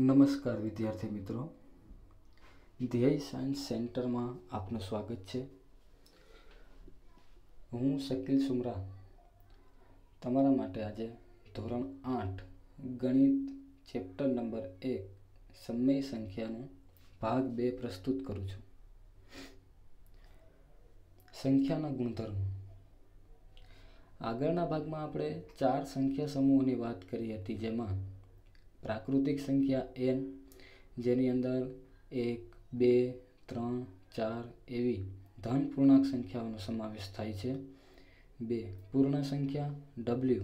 નમસ્કાર વિદ્યાર્થી મિત્રો. ધ્યેય સાયન્સ સેન્ટરમાં આપનું સ્વાગત છે. હું શકીલ સુમરા. તમારા માટે આજે ધોરણ આઠ, ગણિત, ચેપ્ટર નંબર એક, સમય સંખ્યાનો ભાગ બે પ્રસ્તુત કરું છું. સંખ્યાના ગુણધર્મો. આગળના ભાગમાં આપણે ચાર સંખ્યા સમૂહોની વાત કરી હતી જેમાં પ્રાકૃતિક સંખ્યા એન જેની અંદર એક, બે, ત્રણ, ચાર એવી ધન પૂર્ણાંક સંખ્યાઓનો સમાવેશ થાય છે. બે, પૂર્ણ સંખ્યા ડબલ્યુ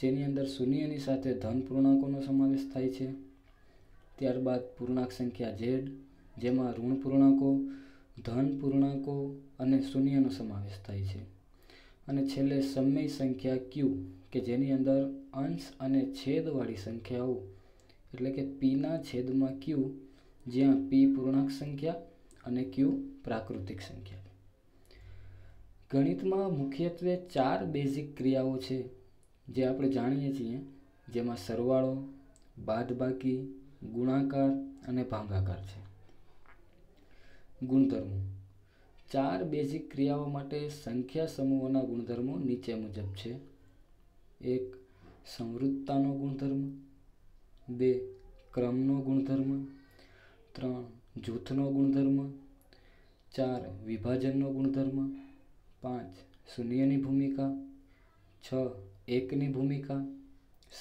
જેની અંદર શૂન્યની સાથે ધન પૂર્ણાંકોનો સમાવેશ થાય છે. ત્યારબાદ પૂર્ણાંક સંખ્યા ઝેડ જેમાં ઋણ પૂર્ણાંકો, ધન પૂર્ણાંકો અને શૂન્યનો સમાવેશ થાય છે. અને છેલ્લે સમય સંખ્યા ક્યુ કે જેની અંદર અંશ અને છેદવાળી સંખ્યાઓ, એટલે કે પીના છેદમાં ક્યુ જ્યાં પી પૂર્ણાંક સંખ્યા અને ક્યુ પ્રાકૃતિક સંખ્યા. ગણિતમાં મુખ્યત્વે ચાર બેઝિક ક્રિયાઓ છે, જે આપણે જાણીએ છીએ, જેમાં સરવાળો, બાદબાકી, ગુણાકાર અને ભાંગાકાર છે. ગુણધર્મો. ચાર બેઝિક ક્રિયાઓ માટે સંખ્યા સમૂહોના ગુણધર્મો નીચે મુજબ છે. એક, સમૃદ્ધતાનો ગુણધર્મ. બે, ક્રમનો ગુણધર્મ. ત્રણ, જૂથનો ગુણધર્મ. ચાર, વિભાજનનો ગુણધર્મ. પાંચ, શૂન્યની ભૂમિકા. છ, એકની ભૂમિકા.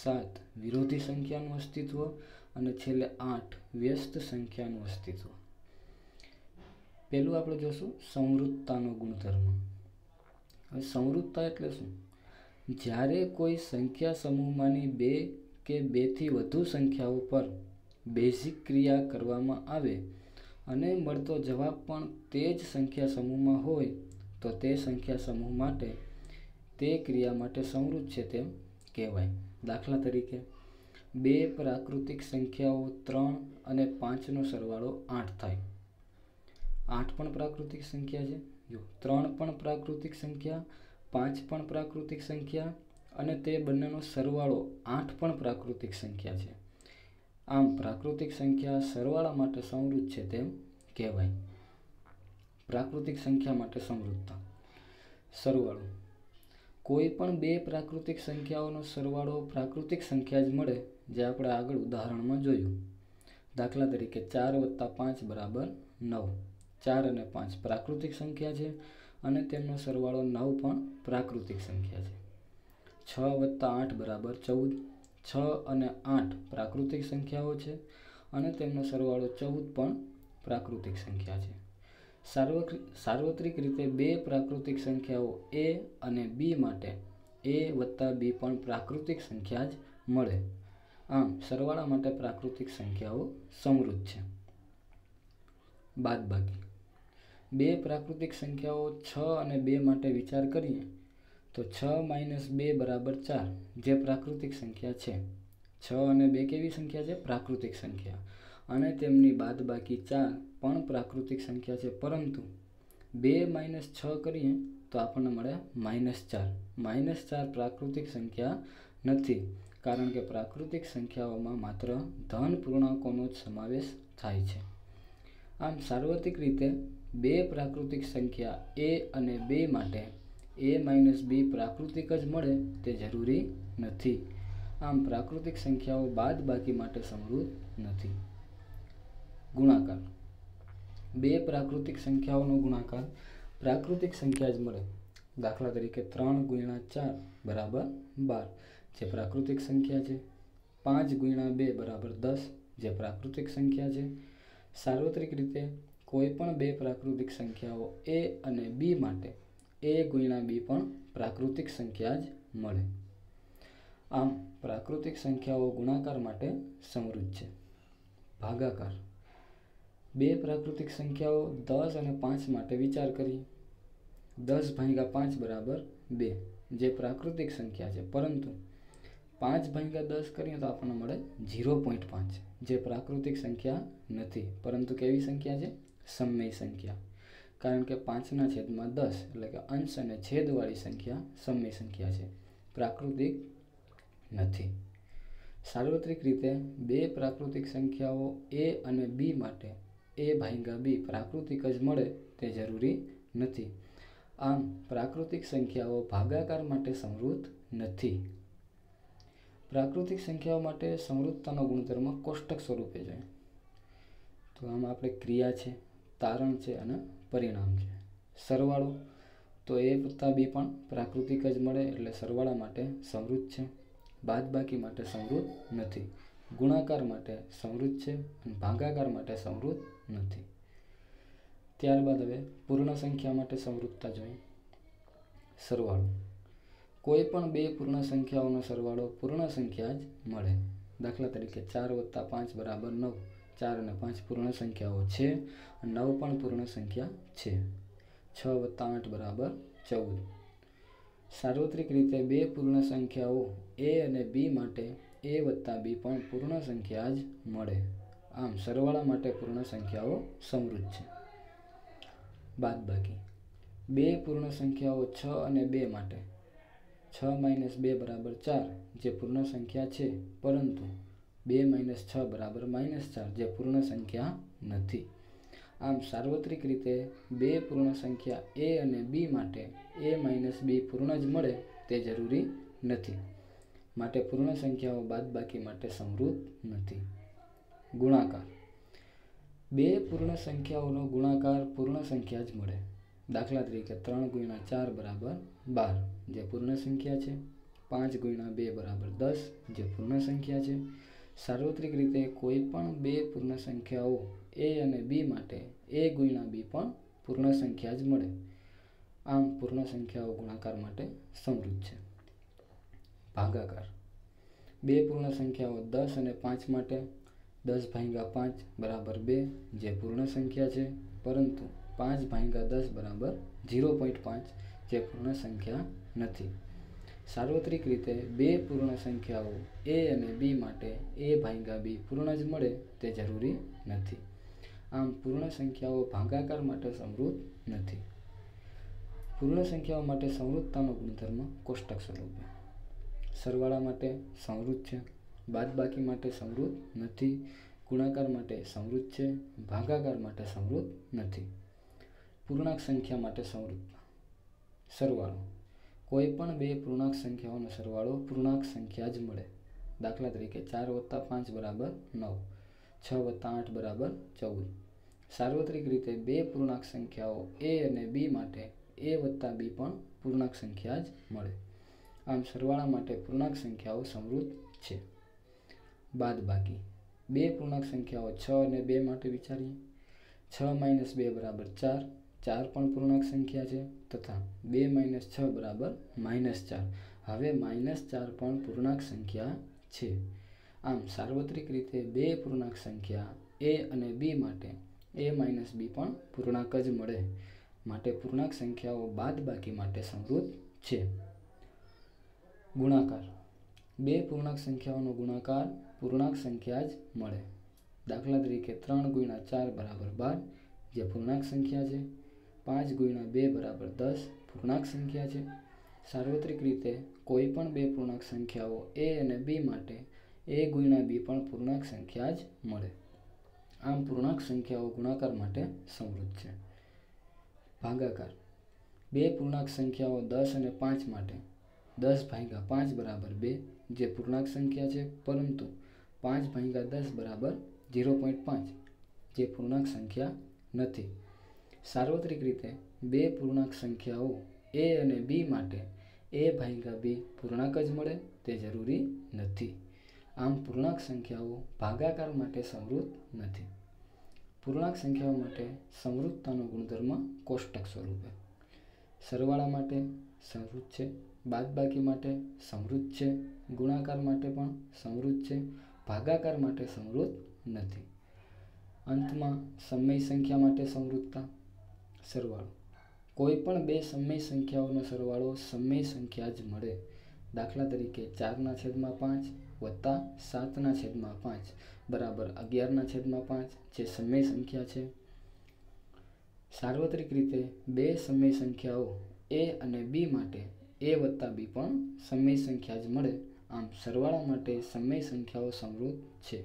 સાત, વિરોધી સંખ્યાનું અસ્તિત્વ. અને છેલ્લે આઠ, વ્યસ્ત સંખ્યાનું અસ્તિત્વ. પહેલું આપણે જોશું, સમૃદ્ધતાનો ગુણધર્મ. હવે સમૃદ્ધતા એટલે શું? જ્યારે કોઈ સંખ્યા સમૂહમાંની બે કે બેથી વધુ સંખ્યાઓ પર બેઝિક ક્રિયા કરવામાં આવે અને મળતો જવાબ પણ તે જ સંખ્યા સમૂહમાં હોય, તો તે સંખ્યા સમૂહ માટે તે ક્રિયા માટે સમૃદ્ધ છે તેમ કહેવાય. દાખલા તરીકે, બે પ્રાકૃતિક સંખ્યાઓ ત્રણ અને પાંચનો સરવાળો આઠ થાય. આઠ પણ પ્રાકૃતિક સંખ્યા છે? જો, ત્રણ પણ પ્રાકૃતિક સંખ્યા પાંચ પણ પ્રાકૃતિક સંખ્યા અને તે બંનેનો સરવાળો આઠ પણ પ્રાકૃતિક સંખ્યા છે. આમ પ્રાકૃતિક સંખ્યા સરવાળા માટે સમૃદ્ધ છે તેમ કહેવાય. પ્રાકૃતિક સંખ્યા માટે સમૃદ્ધતા. સરવાળો. કોઈ પણ બે પ્રાકૃતિક સંખ્યાઓનો સરવાળો પ્રાકૃતિક સંખ્યા જ મળે, જે આપણે આગળ ઉદાહરણમાં જોયું. દાખલા તરીકે ચાર વત્તા પાંચ બરાબર નવ. ચાર અને પાંચ પ્રાકૃતિક સંખ્યા છે. અને તેમનો સરવાળો નવ પણ પ્રાકૃતિક સંખ્યા છે. છ વત્તા આઠ બરાબર ચૌદ. છ અને આઠ પ્રાકૃતિક સંખ્યાઓ છે અને તેમનો સરવાળો ચૌદ પણ પ્રાકૃતિક સંખ્યા છે. સાર્વત્રિક રીતે બે પ્રાકૃતિક સંખ્યાઓ એ અને બી માટે એ વત્તા બી પણ પ્રાકૃતિક સંખ્યા જ મળે. આમ, સરવાળા માટે પ્રાકૃતિક સંખ્યાઓ સમૃદ્ધ છે. બાદબાકી. બે પ્રાકૃતિક સંખ્યાઓ છ અને બે માટે વિચાર કરીએ, તો છ માઇનસ બે બરાબર ચાર, જે પ્રાકૃતિક સંખ્યા છે. છ અને બે કેવી સંખ્યા છે? પ્રાકૃતિક સંખ્યા. અને તેમની બાદબાકી ચાર પણ પ્રાકૃતિક સંખ્યા છે. પરંતુ બે માઇનસ છ કરીએ, તો આપણને મળે માઇનસ ચાર. માઇનસ ચાર પ્રાકૃતિક સંખ્યા નથી, કારણ કે પ્રાકૃતિક સંખ્યાઓમાં માત્ર ધન પૂર્ણાંકોનો જ સમાવેશ થાય છે. આમ સાર્વત્રિક રીતે બે પ્રાકૃતિક સંખ્યા એ અને બે માટે એ માઇનસ બી પ્રાકૃતિક જ મળે તે જરૂરી નથી. આમ પ્રાકૃતિક સંખ્યાઓ બાદ બાકી માટે સમૃદ્ધ નથી. ગુણાકાર. બે પ્રાકૃતિક સંખ્યાઓનો ગુણાકાર પ્રાકૃતિક સંખ્યા જ મળે. દાખલા તરીકે ત્રણ ગુણ્યા ચાર બરાબર બાર, જે પ્રાકૃતિક સંખ્યા છે. પાંચ ગુણ્યા બે બરાબર દસ, જે પ્રાકૃતિક સંખ્યા છે. સાર્વત્રિક રીતે કોઈ પણ બે પ્રાકૃતિક સંખ્યાઓ એ અને બી માટે એ ગુણ્યા બી પણ પ્રાકૃતિક સંખ્યા જ મળે. આમ પ્રાકૃતિક સંખ્યાઓ ગુણાકાર માટે સમૃદ્ધ છે. ભાગાકાર. બે પ્રાકૃતિક સંખ્યાઓ દસ અને પાંચ માટે વિચાર કરીએ દસ ભાગ્યા પાંચ બરાબર બે, જે પ્રાકૃતિક સંખ્યા છે. પરંતુ પાંચ ભાગ્યા દસ કરીએ તો આપણને મળે ઝીરો પોઈન્ટ પાંચ, જે પ્રાકૃતિક સંખ્યા નથી. પરંતુ કેવી સંખ્યા છે? સમય સંખ્યા. કારણ કે પાંચના છેદમાં દસ એટલે કે અંશ અને છેદવાળી સંખ્યા સમય સંખ્યા છે. પ્રાકૃતિક નથી. સાર્વત્રિક રીતે બે પ્રાકૃતિક સંખ્યાઓ એ અને બી માટે એ ભાગ્યા બી પ્રાકૃતિક જ મળે તે જરૂરી નથી. આમ પ્રાકૃતિક સંખ્યાઓ ભાગાકાર માટે સમૃદ્ધ નથી. પ્રાકૃતિક સંખ્યાઓ માટે સમૃદ્ધતાનો ગુણધર્મ કોષ્ટક સ્વરૂપે છે. તો આમાં આપણે ક્રિયા છે. તારણ છે અને પરિણામ છે. સરવાળો તો એ વત્તા બી પણ પ્રાકૃતિક જ મળે એટલે સરવાળા માટે સમૃદ્ધ છે. બાદબાકી માટે સમૃદ્ધ નથી. ગુણાકાર માટે સમૃદ્ધ છે અને ભાગાકાર માટે સમૃદ્ધ નથી. ત્યારબાદ હવે પૂર્ણ સંખ્યા માટે સમૃદ્ધતા જોઈએ. સરવાળો. કોઈ પણ બે પૂર્ણ સંખ્યાઓનો સરવાળો પૂર્ણ સંખ્યા જ મળે. દાખલા તરીકે ચાર વત્તા પાંચ બરાબર નવ. ચાર અને પાંચ પૂર્ણ સંખ્યાઓ છે નવ પણ પૂર્ણ સંખ્યા છે. છ વત્તા આઠ બરાબર ચૌદ. સાર્વત્રિક રીતે બે પૂર્ણ સંખ્યાઓ એ અને બી માટે એ વત્તા બી પણ પૂર્ણ સંખ્યા જ મળે. આમ સરવાળા માટે પૂર્ણ સંખ્યાઓ સમૃદ્ધ છે. બાદબાકી. બે પૂર્ણ સંખ્યાઓ છ અને બે માટે. છ માઇનસ બે બરાબર ચાર, જે પૂર્ણ સંખ્યા છે. પરંતુ બે માઇનસ છ બરાબર માઇનસ ચાર જે પૂર્ણ સંખ્યા નથી. આમ સાર્વત્રિક રીતે બે પૂર્ણ સંખ્યા એ અને બી માટે એ માઇનસ બી પૂર્ણ જ મળે તે જરૂરી નથી. માટે પૂર્ણ સંખ્યાઓ બાદબાકી માટે સમૃદ્ધ નથી. ગુણાકાર. બે પૂર્ણ સંખ્યાઓનો ગુણાકાર પૂર્ણ સંખ્યા જ મળે. દાખલા તરીકે ત્રણ ગુણ્યા ચાર બરાબર બાર જે પૂર્ણ સંખ્યા છે. પાંચ ગુણ્યા બે બરાબર દસ જે પૂર્ણ સંખ્યા છે. સાર્વત્રિક રીતે કોઈ પણ બે પૂર્ણ સંખ્યાઓ એ અને બી માટે એ ગુણ્યા બી પણ પૂર્ણ સંખ્યા જ મળે. આમ પૂર્ણ સંખ્યાઓ ગુણાકાર માટે સમૃદ્ધ છે. ભાગાકાર. બે પૂર્ણ સંખ્યાઓ દસ અને પાંચ માટે દસ ભાગ્યા પાંચ બરાબર બે જે પૂર્ણ સંખ્યા છે. પરંતુ પાંચ ભાગ્યા દસ બરાબર ઝીરો પોઈન્ટ પાંચ જે પૂર્ણ સંખ્યા નથી. સાર્વત્રિક રીતે બે પૂર્ણ સંખ્યાઓ એ અને બી માટે એ ભાગ્યા બી પૂર્ણ જ મળે તે જરૂરી નથી. આમ પૂર્ણ સંખ્યાઓ ભાગાકાર માટે સમૃદ્ધ નથી. પૂર્ણ સંખ્યાઓ માટે સમૃદ્ધતાનો ગુણધર્મ કોષ્ટક સ્વરૂપે. સરવાળા માટે સમૃદ્ધ છે, બાદબાકી માટે સમૃદ્ધ નથી, ગુણાકાર માટે સમૃદ્ધ છે, ભાગાકાર માટે સમૃદ્ધ નથી. પૂર્ણાંક સંખ્યા માટે સમૃદ્ધતા સરવાળો. કોઈ પણ બે પૂર્ણાંક સંખ્યાઓનો સરવાળો પૂર્ણાંક સંખ્યા જ મળે. દાખલા તરીકે ચાર વત્તા પાંચ બરાબર નવ, છ વત્તા આઠ બરાબર ચૌદ. સાર્વત્રિક રીતે બે પૂર્ણાંક સંખ્યાઓ એ અને બી માટે એ વત્તા બી પણ પૂર્ણાંક સંખ્યા જ મળે. આમ સરવાળા માટે પૂર્ણાંક સંખ્યાઓ સમૃદ્ધ છે. બાદ બાકી. બે પૂર્ણાંક સંખ્યાઓ છ અને બે માટે વિચારીએ. છ માઇનસ બે બરાબર ચાર. ચાર પણ પૂર્ણાંક સંખ્યા છે. તથા બે માઇનસ છ બરાબર માઇનસ ચાર. હવે માઇનસ ચાર પણ પૂર્ણાંક સંખ્યા છે. આમ સાર્વત્રિક રીતે બે પૂર્ણાંક સંખ્યા એ અને બી માટે એ માઇનસ બી પણ પૂર્ણાંક જ મળે. માટે પૂર્ણાંક સંખ્યાઓ બાદબાકી માટે સમૃદ્ધ છે. ગુણાકાર. બે પૂર્ણાંક સંખ્યાઓનો ગુણાકાર પૂર્ણાંક સંખ્યા જ મળે. દાખલા તરીકે ત્રણ ગુણ્યા ચાર બરાબર બાર, જે પૂર્ણાંક સંખ્યા છે. પાંચ ગુણ્યા બે બરાબર દસ પૂર્ણાંક સંખ્યા છે. સાર્વત્રિક રીતે કોઈ પણ બે પૂર્ણાંક સંખ્યાઓ એ અને બી માટે એ ગુણ્યા બી પણ પૂર્ણાંક સંખ્યા જ મળે. આમ પૂર્ણાંક સંખ્યાઓ ગુણાકાર માટે સમૃદ્ધ છે. ભાગાકાર. બે પૂર્ણાંક સંખ્યાઓ દસ અને પાંચ માટે દસ ભાગ્યા પાંચ બરાબર બે જે પૂર્ણાંક સંખ્યા છે. પરંતુ પાંચ ભાગ્યા દસ બરાબર ઝીરો પોઈન્ટ પાંચ જે પૂર્ણાંક સંખ્યા નથી. સાર્વત્રિક રીતે બે પૂર્ણાંક સંખ્યાઓ એ અને બી માટે એ ભાગ્યા બી પૂર્ણાંક જ મળે, તે જરૂરી નથી. આમ પૂર્ણાંક સંખ્યાઓ ભાગાકાર માટે સમૃદ્ધ નથી. પૂર્ણાંક સંખ્યાઓ માટે સમૃદ્ધતાનો ગુણધર્મ કોષ્ટક સ્વરૂપે. સરવાળા માટે સમૃદ્ધ છે, બાદબાકી માટે સમૃદ્ધ છે, ગુણાકાર માટે પણ સમૃદ્ધ છે, ભાગાકાર માટે સમૃદ્ધ નથી. અંતમાં સમય સંખ્યા માટે સમૃદ્ધતા સરવાળો. કોઈ પણ બે સમય સંખ્યાઓનો સરવાળો સમય સંખ્યા જ મળે. દાખલા તરીકે ચારના છેદમાં પાંચ વત્તા સાતના છેદમાં પાંચ બરાબર અગિયારના છેદમાં પાંચ જે સમય સંખ્યા છે. સાર્વત્રિક રીતે બે સમય સંખ્યાઓ એ અને બી માટે એ વત્તા બી પણ સમય સંખ્યા જ મળે. આમ સરવાળા માટે સમય સંખ્યાઓ સમૃદ્ધ છે.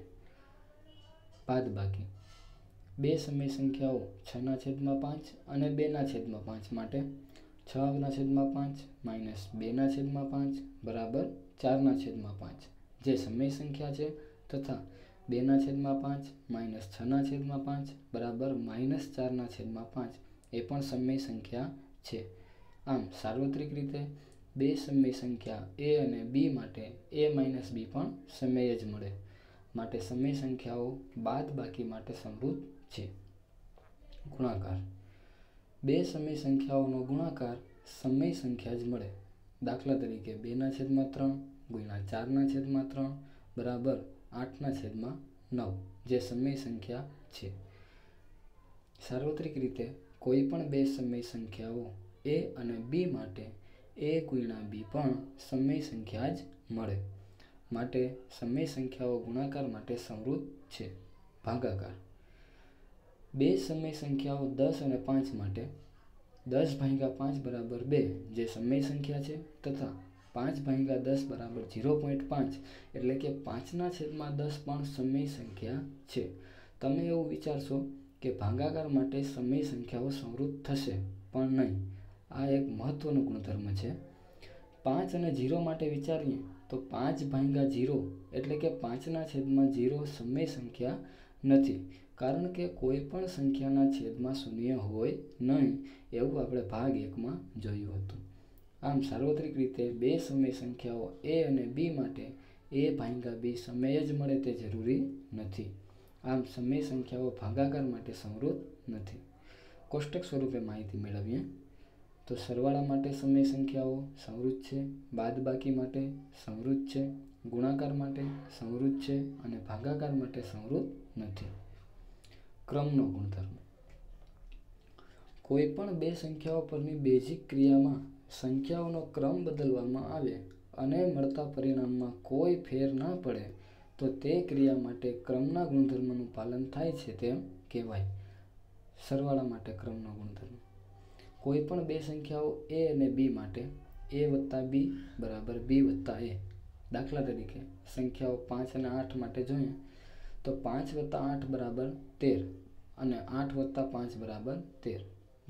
બાદબાકી. બે સમય સંખ્યાઓ, છના છેદમાં પાંચ અને બેના છેદમાં પાંચ માટે છના છેદમાં પાંચ માઇનસ બેના છેદમાં પાંચ બરાબર ચારના છેદમાં પાંચ. જે સમય સંખ્યા છે તથા બેના છેદમાં પાંચ માઇનસ છના છેદમાં પાંચ બરાબર માઇનસ ચારના છેદમાં પાંચ એ પણ સમય સંખ્યા છે. આમ સાર્વત્રિક રીતે બે સમય સંખ્યા એ અને બી માટે એ માઇનસ બી પણ સમય જ મળે. માટે સમય સંખ્યાઓ બાદ બાકી માટે સમૃદ્ધ છે. ગુણાકાર. બે સમય સંખ્યાઓનો ગુણાકાર સમય સંખ્યા જ મળે. દાખલા તરીકે બેના છેદમાં ત્રણ, ગુણ્યા ચારના છેદમાં ત્રણ, બરાબર આઠના છેદમાં નવ, જે સમય સંખ્યા છે. સાર્વત્રિક રીતે કોઈ પણ બે સમય સંખ્યાઓ એ અને બી માટે એ ગુણ્યા બી પણ સમય સંખ્યા જ મળે. માટે સમય સંખ્યાઓ ગુણાકાર માટે સમૃદ્ધ છે. ભાગાકાર. બે સમય સંખ્યાઓ દસ અને પાંચ માટે દસ ભાગ્યા પાંચ બરાબર બે. જે સમય સંખ્યા છે તથા પાંચ ભાગ્યા દસ બરાબર ઝીરો પોઈન્ટ પાંચ એટલે કે પાંચના છેદમાં દસ પણ સમય સંખ્યા છે. તમે એવું વિચારશો કે ભાગાકાર માટે સમય સંખ્યાઓ સમૃદ્ધ થશે પણ નહીં. આ એક મહત્વનો ગુણધર્મ છે. પાંચ અને ઝીરો માટે વિચારીએ તો પાંચ ભાંગા ઝીરો એટલે કે પાંચના છેદમાં ઝીરો સમય સંખ્યા નથી. કારણ કે કોઈ પણ સંખ્યાના છેદમાં શૂન્ય હોય નહીં એવું આપણે ભાગ એકમાં જોયું હતું. આમ સાર્વત્રિક રીતે બે સમય સંખ્યાઓ એ અને બી માટે એ ભાગ્યા બી સમય જ મળે તે જરૂરી નથી. આમ સમય સંખ્યાઓ ભાગાકાર માટે સમૃદ્ધ નથી. કોષ્ટક સ્વરૂપે માહિતી મેળવીએ. તો સરવાળા માટે સમય સંખ્યાઓ સમૃદ્ધ છે, બાદબાકી માટે સમૃદ્ધ છે, ગુણાકાર માટે સમૃદ્ધ છે અને ભાગાકાર માટે સમૃદ્ધ નથી. ક્રમનો ગુણધર્મ. કોઈ પણ બે સંખ્યાઓ પરની બેઝિક ક્રિયામાં સંખ્યાઓનો ક્રમ બદલવામાં આવે અને મળતા પરિણામમાં કોઈ ફેર ના પડે, તો તે ક્રિયા માટે ક્રમના ગુણધર્મનું પાલન થાય છે તેમ કહેવાય. સરવાળા માટે ક્રમનો ગુણધર્મ. કોઈ પણ બે સંખ્યાઓ એ અને બી માટે એ વત્તા બી બરાબર બી વત્તા એ. દાખલા તરીકે, સંખ્યાઓ પાંચ અને આઠ માટે જોઈએ તો પાંચ વત્તા આઠ બરાબર તેર અને આઠ વત્તા પાંચ બરાબર તેર.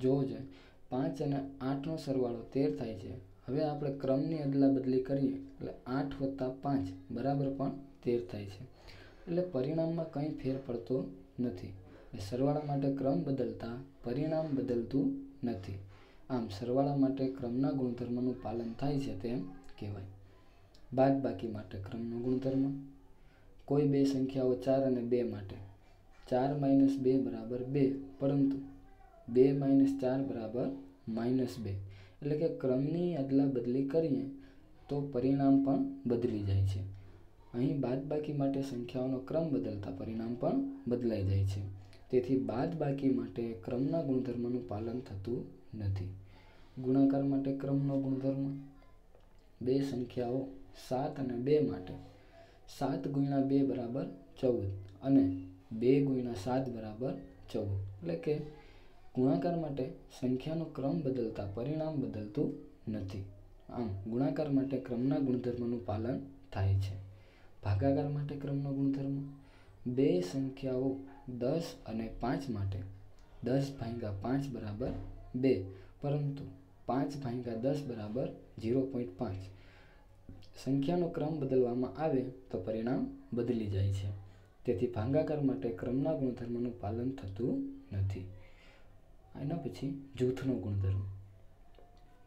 જોવો જોઈએ પાંચ અને આઠનો સરવાળો તેર થાય છે. હવે આપણે ક્રમની અદલા બદલી કરીએ, એટલે આઠ વત્તા પાંચ બરાબર પણ તેર થાય છે. એટલે પરિણામમાં કંઈ ફેર પડતો નથી. સરવાળા માટે ક્રમ બદલતા પરિણામ બદલતું નથી. આમ સરવાળા માટે ક્રમના ગુણધર્મનું પાલન થાય છે તેમ કહેવાય. બાદ બાકી માટે ક્રમનો ગુણધર્મ. કોઈ બે સંખ્યાઓ ચાર અને બે માટે. ચાર માઇનસ બે બરાબર બે. પરંતુ બે માઇનસ ચાર બરાબર માઇનસ બે. એટલે કે ક્રમની અદલા બદલી કરીએ તો પરિણામ પણ બદલી જાય છે. અહીં બાદબાકી માટે સંખ્યાઓનો ક્રમ બદલતા પરિણામ પણ બદલાઈ જાય છે. તેથી બાદબાકી માટે ક્રમના ગુણધર્મનું પાલન થતું નથી. ગુણાકાર માટે ક્રમનો ગુણધર્મ. બે સંખ્યાઓ સાત અને બે માટે. સાત ગુણ્યા બે બરાબર ચૌદ અને બે ગુણ્યા સાત બરાબર ચૌદ. એટલે કે ગુણાકાર માટે સંખ્યાનો ક્રમ બદલતા પરિણામ બદલતું નથી. આમ, ગુણાકાર માટે ક્રમના ગુણધર્મનું પાલન થાય છે. ભાગાકાર માટે ક્રમનો ગુણધર્મ. બે સંખ્યાઓ દસ અને પાંચ માટે દસ ભાંગા પાંચ બરાબર બે. પરંતુ પાંચ ભાંગા દસ બરાબર ઝીરો પોઈન્ટ પાંચ. સંખ્યાનો ક્રમ બદલવામાં આવે તો પરિણામ બદલી જાય છે. તેથી ભાંગાકાર માટે ક્રમના ગુણધર્મનું પાલન થતું નથી. એના પછી જૂથનો ગુણધર્મ.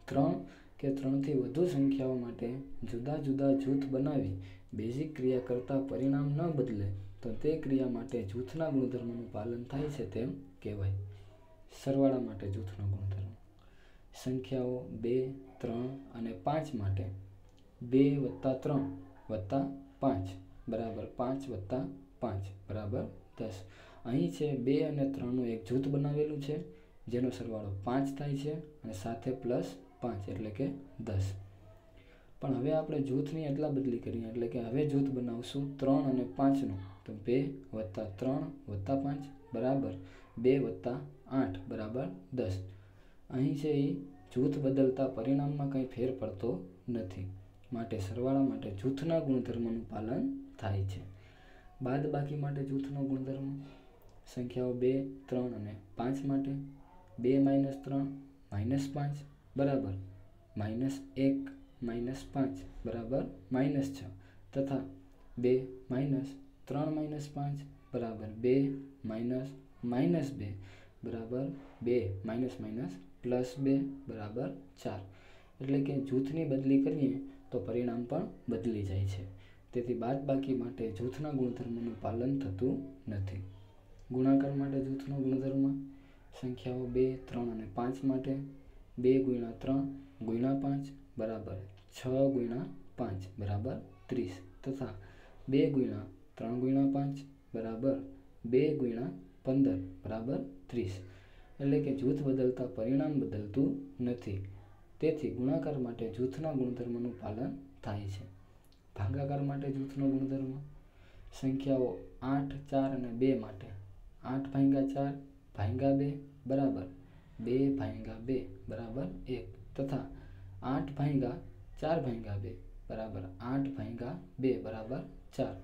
ત્રણ કે ત્રણથી વધુ સંખ્યાઓ માટે જુદા જુદા જૂથ બનાવી બેઝિક ક્રિયા કરતાં પરિણામ ન બદલે તો તે ક્રિયા માટે જૂથના ગુણધર્મનું પાલન થાય છે તેમ કહેવાય. સરવાળા માટે જૂથનો ગુણધર્મ. સંખ્યાઓ બે, ત્રણ અને પાંચ માટે બે વત્તા ત્રણ વત્તા પાંચ. બરાબર, પાંચ વત્તા પાંચ. બરાબર, દસ. અહીં છે બે અને ત્રણનું એક જૂથ બનાવેલું છે, જેનો સરવાળો પાંચ થાય છે અને સાથે પ્લસ પાંચ, એટલે કે દસ. પણ હવે આપણે જૂથની એટલા બદલી કરીએ, એટલે કે હવે જૂથ બનાવશું ત્રણ અને પાંચનું. તો બે વત્તા ત્રણ વત્તા પાંચ, બરાબર. બે વત્તા આઠ, બરાબર, દસ. અહીં છે એ જૂથ બદલતા પરિણામમાં કંઈ ફેર પડતો નથી. માટે, સરવાળા માટે જૂથના ગુણધર્મનું પાલન થાય છે. બાદ બાકી માટે જૂથનો ગુણધર્મ સંખ્યાઓ બે, ત્રણ અને પાંચ માટે, બે માઇનસ ત્રણ, માઇનસ પાંચ, બરાબર, માઇનસ એક, માઇનસ પાંચ, બરાબર, માઇનસ છ, તથા બે માઇનસ ત્રણ માઇનસ પાંચ, બરાબર, બે માઇનસ માઇનસ બે, બરાબર, બે માઇનસ માઇનસ પ્લસ બે, બરાબર, ચાર. એટલે કે જૂથની બદલી કરીએ તો પરિણામ પણ બદલી જાય છે. તેથી બાદ બાકી માટે જૂથના ગુણધર્મનું પાલન થતું નથી. ગુણાકાર માટે જૂથનો ગુણધર્મ સંખ્યાઓ બે, ત્રણ અને પાંચ માટે બે ગુણ્યા ત્રણ ગુણ્યા પાંચ બરાબર છ ગુણ્યા પાંચ બરાબર ત્રીસ તથા બે ગુણ્યા ત્રણ ગુણ્યા પાંચ બરાબર બે ગુણ્યા પંદર બરાબર ત્રીસ. એટલે કે જૂથ બદલતા પરિણામ બદલતું નથી. તેથી ગુણાકાર માટે જૂથના ગુણધર્મનું પાલન થાય છે. ભાગાકાર માટે જૂથનો ગુણધર્મ? સંખ્યાઓ આઠ, ચાર અને બે માટે. આઠ ભાંગા ચાર ભાંગા બે બરાબર. બે ભાંગા બે બરાબર એક. તથા આઠ ભાંગા ચાર ભાંગા બે બરાબર. આઠ ભાંગા બે બરાબર ચાર.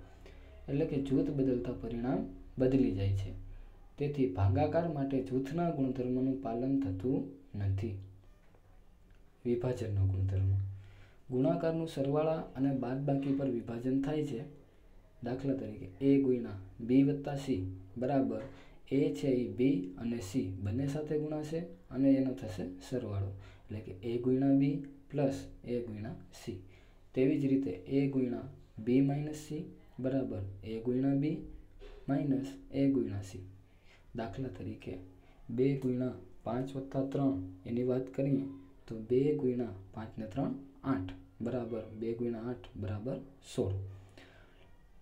એટલે કે જૂથ બદલતા પરિણામ બદલી જાય છે. તેથી ભાગાકાર માટે જૂથના ગુણધર્મનું પાલન થતું નથી. વિભાજનનો ગુણધર્મ. ગુણાકારનું સરવાળા અને બાદબાકી પર વિભાજન થાય છે. દાખલા તરીકે એ ગુણ્યા બી વત્તા સી બરાબર એ છે એ બી અને સી બંને સાથે ગુણાશે અને એનો થશે સરવાળો. એટલે કે એ ગુણ્યા બી પ્લસ એ ગુણ્યા સી તેવી જ રીતે એ ગુણ્યા બી માઇનસ સી બરાબર એ ગુણ્યા બી માઇનસ એ ગુણ્યા સી દાખલા તરીકે, બે ગુણ્યા પાંચ વત્તા ત્રણ, એની વાત કરીએ તો બે ગુણ્યા પાંચને ત્રણ, આઠ. બરાબર. બે ગુણ્યા આઠ, બરાબર સોળ.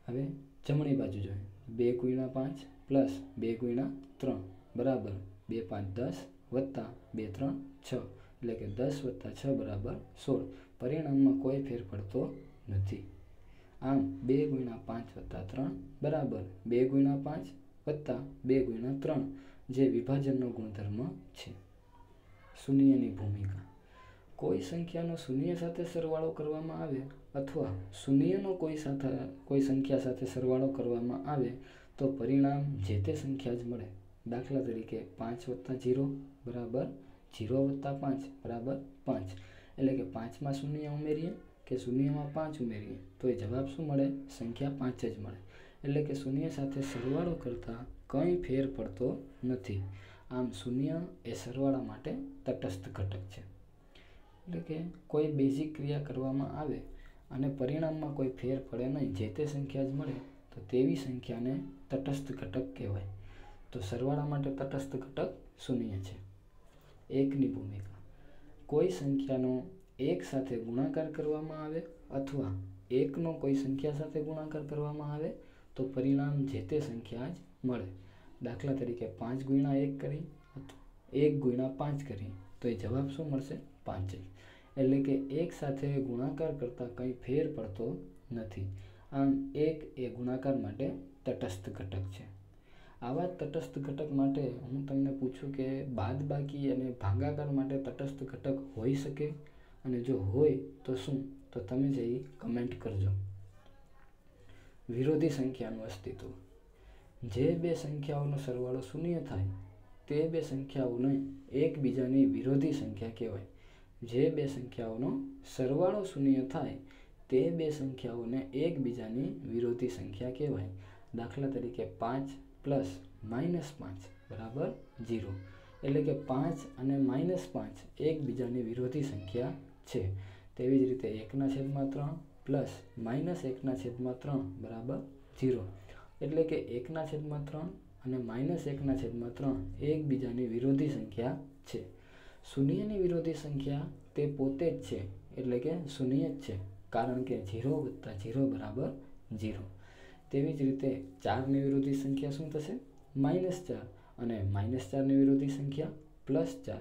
હવે જમણી બાજુ જોઈએ. બે ગુણ્યા પાંચ પ્લસ બે ગુણ્યા ત્રણ. બરાબર. બે પાંચ દસ વત્તા બે ત્રણ છ. એટલે કે દસ વત્તા છ બરાબર સોળ. પરિણામમાં કોઈ ફેર પડતો નથી. આમ બે ગુણ્યા પાંચ વત્તા ત્રણ બરાબર. બે ગુણ્યા પાંચ વત્તા બે ગુણ્યા ત્રણ જે વિભાજનનો ગુણધર્મ છે. શૂન્યની ભૂમિકા. કોઈ સંખ્યાનો શૂન્ય સાથે સરવાળો કરવામાં આવે અથવા શૂન્યનો કોઈ સાથે, કોઈ સંખ્યા સાથે સરવાળો કરવામાં આવે, તો પરિણામ જે તે સંખ્યા જ મળે. દાખલા તરીકે પાંચ વત્તા જીરો બરાબર જીરો વત્તા પાંચ બરાબર પાંચ. એટલે કે પાંચમાં શૂન્ય ઉમેરીએ કે શૂન્યમાં પાંચ ઉમેરીએ, તો એ જવાબ શું મળે? સંખ્યા પાંચ જ મળે. એટલે કે શૂન્ય સાથે સરવાળો કરતાં કંઈ ફેર પડતો નથી. આમ શૂન્ય એ સરવાળા માટે તટસ્થ ઘટક છે. એટલે કે કોઈ બેઝિક ક્રિયા કરવામાં આવે અને પરિણામમાં કોઈ ફેર પડે નહીં, જે તે સંખ્યા જ મળે, તો તેવી સંખ્યાને તટસ્થ ઘટક કહેવાય. તો સરવાળા માટે તટસ્થ ઘટક શૂન્ય છે. એકની ભૂમિકા. કોઈ સંખ્યાનો એક સાથે ગુણાકાર કરવામાં આવે અથવા એકનો કોઈ સંખ્યા સાથે ગુણાકાર કરવામાં આવે, તો પરિણામ જે તે સંખ્યા જ મળે. દાખલા તરીકે પાંચ ગુણ્યા એક કરી એક ગુણ્યા પાંચ કરી, તો એ જવાબ શું મળશે? પાંચ જ. એટલે કે એક સાથે ગુણાકાર કરતાં કંઈ ફેર પડતો નથી. આમ એક એ ગુણાકાર માટે તટસ્થ ઘટક છે. આવા તટસ્થ ઘટક માટે હું તમને પૂછું કે બાદ બાકી અને ભાગાકાર માટે તટસ્થ ઘટક હોઈ શકે? અને જો હોય તો શું? તો તમે જે કમેન્ટ કરજો. વિરોધી સંખ્યાનું અસ્તિત્વ. જે બે સંખ્યાઓનો સરવાળો શૂન્ય થાય, તે બે સંખ્યાઓને એકબીજાની વિરોધી સંખ્યા કહેવાય. જે બે સંખ્યાઓનો સરવાળો શૂન્ય થાય, તે બે સંખ્યાઓને એકબીજાની વિરોધી સંખ્યા કહેવાય. દાખલા તરીકે પાંચ પ્લસ માઇનસ પાંચ બરાબર જીરો. એટલે કે પાંચ અને માઇનસ પાંચ એકબીજાની વિરોધી સંખ્યા છે. તેવી જ રીતે એકના છેદમાં ત્રણ પ્લસ માઇનસ એકના છેદમાં ત્રણ બરાબર જીરો. એટલે કે એકના છેદમાં ત્રણ અને માઇનસ એકના છેદમાં ત્રણ એકબીજાની વિરોધી સંખ્યા છે. શૂન્યની વિરોધી સંખ્યા તે પોતે જ છે. એટલે કે શૂન્ય જ છે. કારણ કે ઝીરો વત્તા ઝીરો બરાબર ઝીરો. તેવી જ રીતે ચારની વિરોધી સંખ્યા શું થશે? માઇનસ ચાર. અને માઇનસ ચારની વિરોધી સંખ્યા પ્લસ ચાર.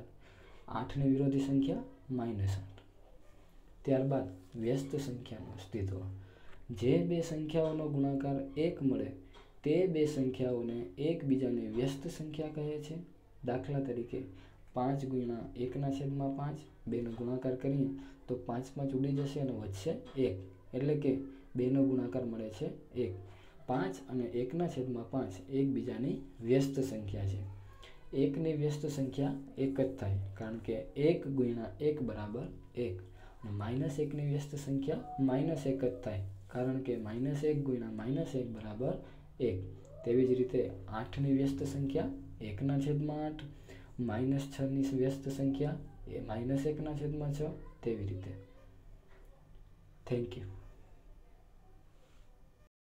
આઠની વિરોધી સંખ્યા માઇનસ આઠ. ત્યારબાદ વ્યસ્ત સંખ્યાનું અસ્તિત્વ. જે બે સંખ્યાઓનો ગુણાકાર એક મળે, તે બે સંખ્યાઓને એકબીજાને વ્યસ્ત સંખ્યા કહે છે. દાખલા તરીકે પાંચ ગુણ્યા એકના છેદમાં પાંચ, બેનો ગુણાકાર કરીએ તો પાંચ પાંચ ઉડી જશે અને વધશે એક. એટલે કે બેનો ગુણાકાર મળે છે એક. પાંચ અને એકના છેદમાં પાંચ એકબીજાની વ્યસ્ત સંખ્યા છે. એકની વ્યસ્ત સંખ્યા એક જ થાય, કારણ કે એક ગુણ્યા એક બરાબર એક. અને માઇનસ એકની વ્યસ્ત સંખ્યા માઇનસ એક જ થાય, કારણ કે માઇનસ એક ગુણ્યા માઇનસ એક બરાબર એક. તેવી જ રીતે આઠની વ્યસ્ત સંખ્યા એકના છેદમાં આઠ માઇનસ છની વ્યસ્ત સંખ્યા એ માઇનસ એકના છેદમાં છ તેવી રીતે. Thank you